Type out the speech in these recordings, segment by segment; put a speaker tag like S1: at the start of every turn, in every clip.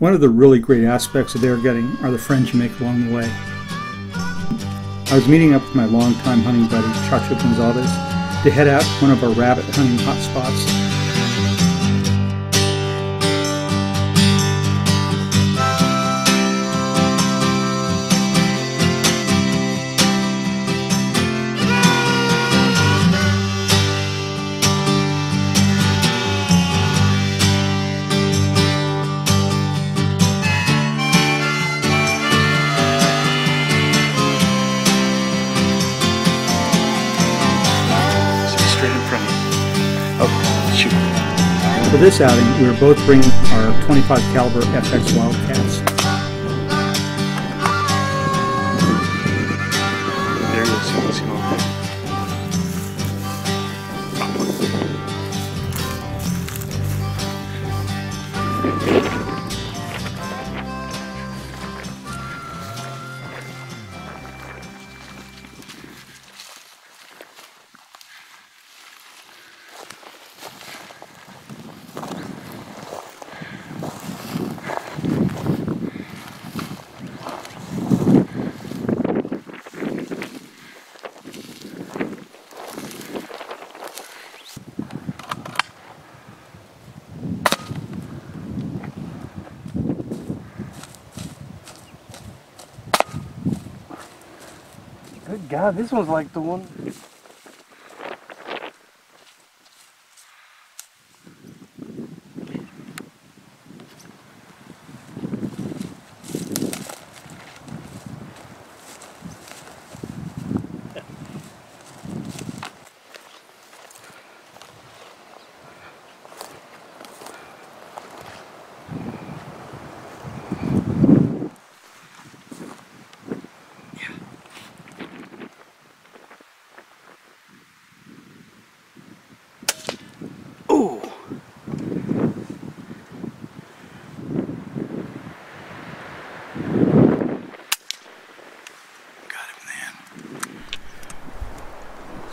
S1: One of the really great aspects of air gunning are the friends you make along the way. I was meeting up with my longtime hunting buddy, Chacho Gonzales, to head out to one of our rabbit hunting hotspots this outing, we are both bringing our 25 caliber FX Wildcats.
S2: God, this one's like the one.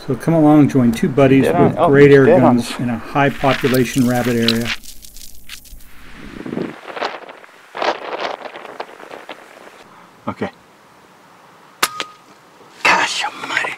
S1: So come along and join two buddies
S2: Dead on.
S1: with
S2: Oh,
S1: great air
S2: dead on.
S1: guns in a high population rabbit area.
S2: Okay. Gosh almighty.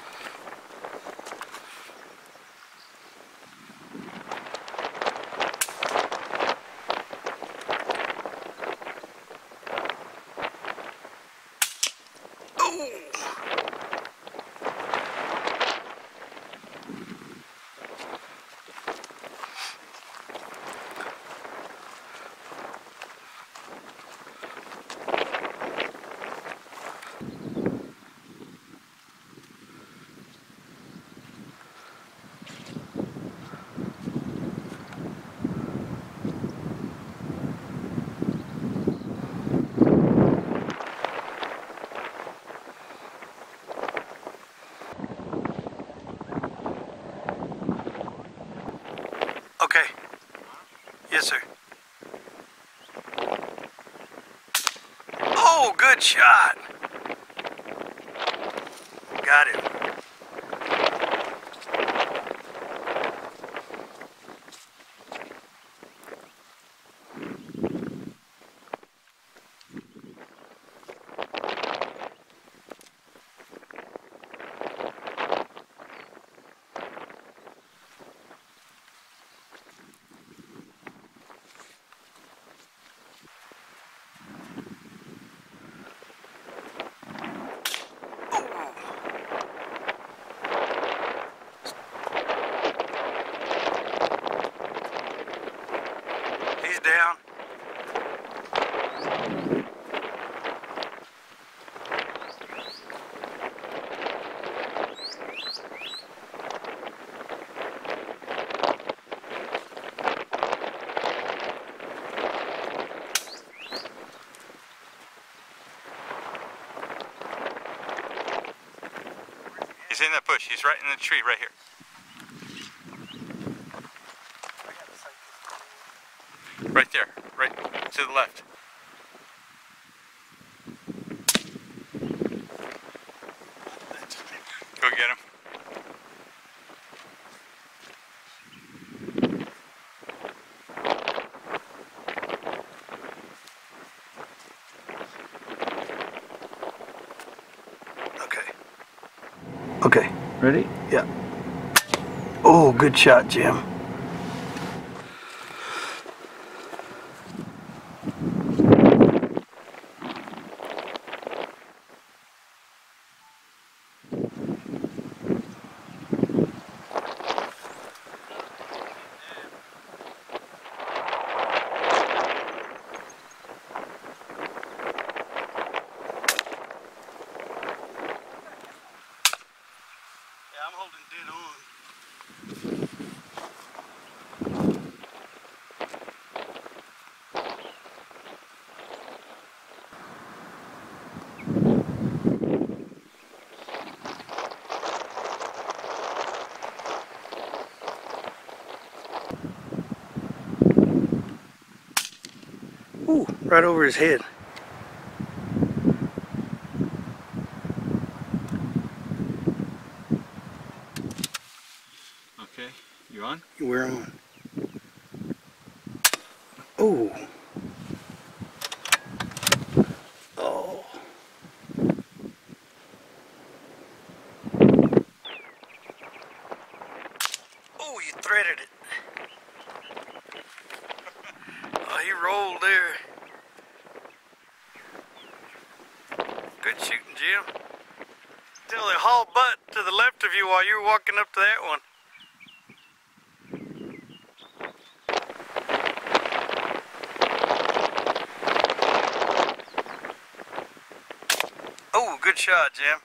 S2: Okay. Yes, sir. Oh, good shot. Got him. He's down. He's in that bush. He's right in the tree right here. Right there, right to the left. Go get him. Ready? Yeah. Oh, good shot, Jim. Ooh, right over his head.
S3: Okay, you on?
S2: We're on. Oh. Oh. Oh, you threaded it. oh, he rolled there. Good shooting, Jim. Tell the haul butt to the left of you while you were walking up to that one. Oh, good shot, Jim.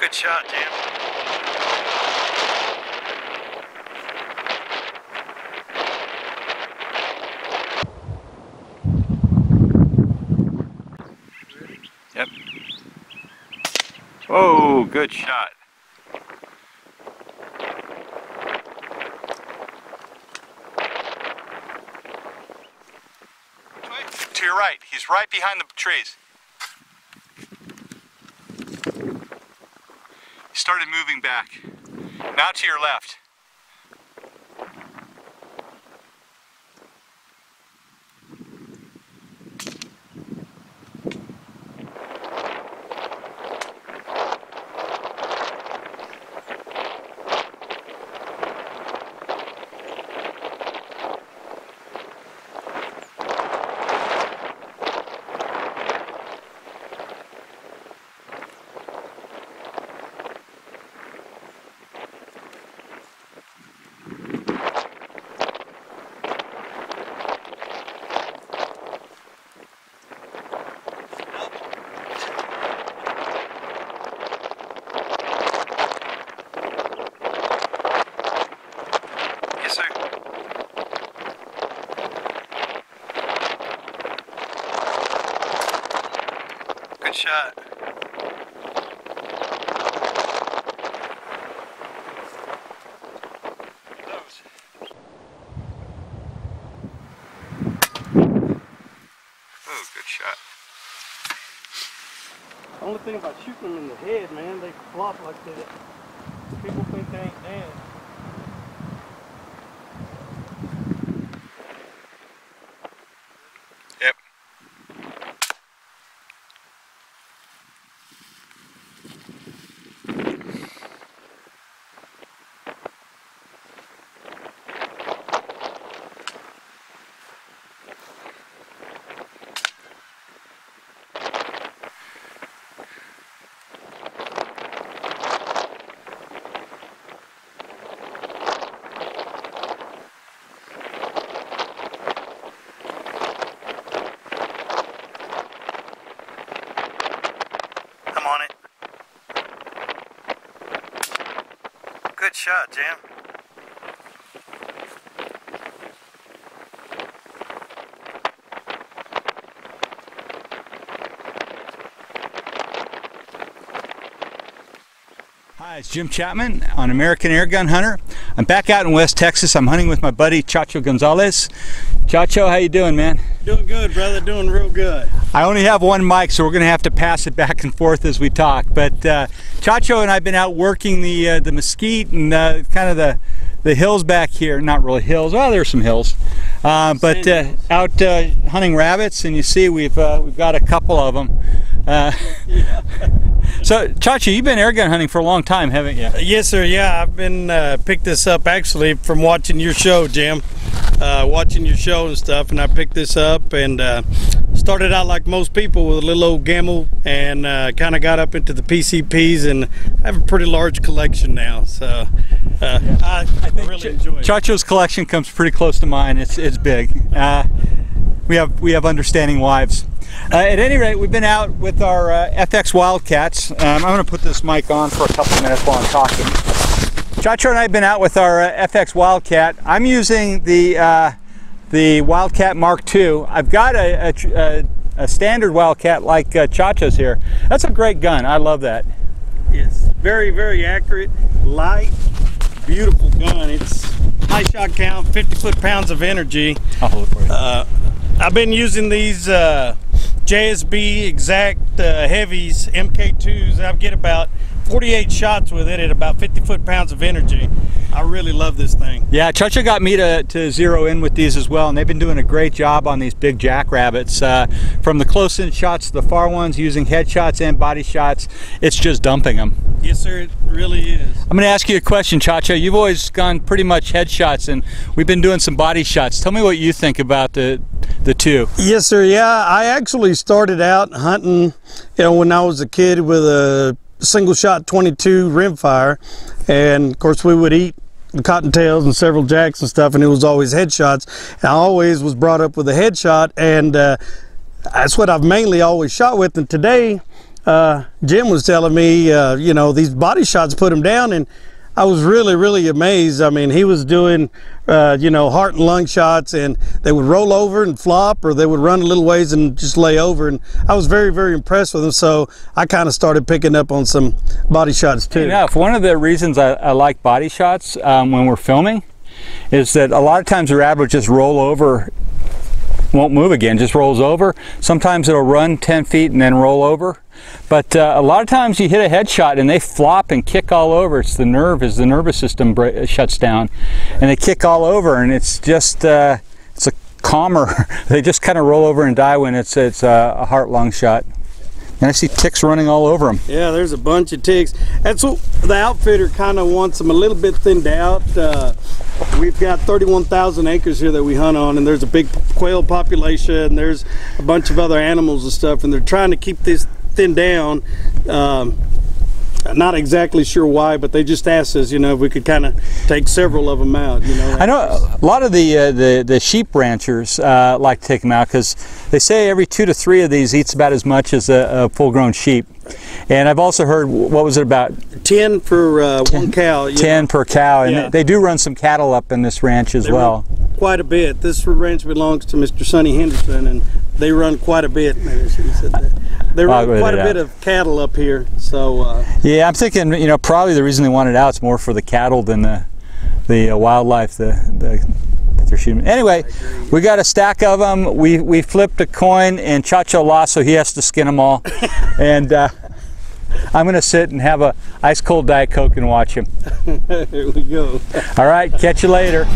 S2: Good shot, Jim.
S3: Yep. Oh, good shot. To your right. He's right behind the trees. Started moving back. Now to your left.
S2: Yes, sir. Good shot.
S3: Oh, good shot.
S2: Only thing about shooting them in the head, man, they flop like that. People think they ain't dead.
S3: Yep.
S2: I'm on it. Good shot, Jim.
S3: Hi.
S1: Hi, it's Jim Chapman on American Air Gun Hunter. I'm back out in West Texas. I'm hunting with my buddy Chacho Gonzales. Chacho, how you doing, man?
S2: Doing good, brother. Doing real good.
S1: I only have one mic, so we're going to have to pass it back and forth as we talk. But uh, Chacho and I've been out working the uh, the mesquite and uh, kind of the the hills back here. Not really hills. Well, there's some hills, uh, but uh, out uh, hunting rabbits, and you see we've we've got a couple of them.
S2: yeah.
S1: So, Chacho, you've been airgun hunting for a long time, haven't you?
S2: Yes, sir. Yeah, I've been uh, picked this up actually from watching your show, Jim. Uh, watching your show and stuff, and I picked this up and uh, started out like most people with a little old Gamo, and uh, kind of got up into the PCPs, and I have a pretty large collection now. So uh,
S1: yeah.
S2: I, I really Ch- enjoy it.
S1: Chacho's collection comes pretty close to mine. It's it's big. Uh, we have we have understanding wives. Uh, at any rate, we've been out with our uh, FX Wildcats. Um, I'm going to put this mic on for a couple of minutes while I'm talking. Chacho and I have been out with our uh, FX Wildcat. I'm using the uh, the Wildcat Mark II. I've got a, a, a standard Wildcat like uh, Chacho's here. That's a great gun. I love that.
S2: Yes, very very accurate, light, beautiful gun. It's high shot count, 50 foot pounds of energy.
S1: I'll hold it for you.
S2: Uh, I've been using these uh, JSB exact uh, heavies MK2s. I get about 48 shots with it at about 50 foot pounds of energy. I really love this thing.
S1: Yeah, Chacho got me to, to zero in with these as well, and they've been doing a great job on these big jackrabbits. Uh, from the close-in shots to the far ones, using headshots and body shots, it's just dumping them.
S2: Yes, sir, it really is.
S1: I'm going to ask you a question, Chacho. You've always gone pretty much headshots, and we've been doing some body shots. Tell me what you think about the the two.
S2: Yes, sir. Yeah, I actually started out hunting, you know, when I was a kid with a single shot 22 rimfire, and of course we would eat the cottontails and several jacks and stuff, and it was always headshots. And I always was brought up with a headshot, and uh, that's what I've mainly always shot with. And today, uh, Jim was telling me, uh, you know, these body shots put him down, and I was really, really amazed. I mean, he was doing, uh, you know, heart and lung shots, and they would roll over and flop, or they would run a little ways and just lay over. And I was very, very impressed with him. So I kind of started picking up on some body shots too.
S1: Enough. One of the reasons I, I like body shots um, when we're filming is that a lot of times the rabbit will just roll over won't move again, just rolls over. Sometimes it'll run 10 feet and then roll over. But uh, a lot of times you hit a headshot and they flop and kick all over. It's the nerve as the nervous system shuts down, and they kick all over, and it's just uh, it's a calmer. they just kind of roll over and die when it's it's a heart lung shot. And I see ticks running all over them.
S2: Yeah, there's a bunch of ticks. That's what the outfitter kind of wants them a little bit thinned out. We've got 31,000 acres here that we hunt on, and there's a big quail population. And there's a bunch of other animals and stuff, and they're trying to keep this thin down. Um, not exactly sure why, but they just asked us, you know, if we could kind of take several of them out. You know,
S1: I know a lot of the uh, the, the sheep ranchers uh, like to take them out because they say every two to three of these eats about as much as a, a full-grown sheep. And I've also heard, what was it about?
S2: 10 for uh, ten, one cow.
S1: 10 know. per cow. And yeah. they do run some cattle up in this ranch as
S2: they
S1: well.
S2: Quite a bit. This ranch belongs to Mr. Sonny Henderson, and they run quite a bit. Maybe I said that. They run quite a bit of cattle up here. So. Uh,
S1: yeah, I'm thinking, you know, probably the reason they want it out is more for the cattle than the, the uh, wildlife, the, the they're shooting. Anyway, we got a stack of them. We we flipped a coin and Chacho lost, so he has to skin them all. and uh, I'm going to sit and have a ice cold Diet Coke and watch him.
S2: Here we go.
S1: All right, catch you later.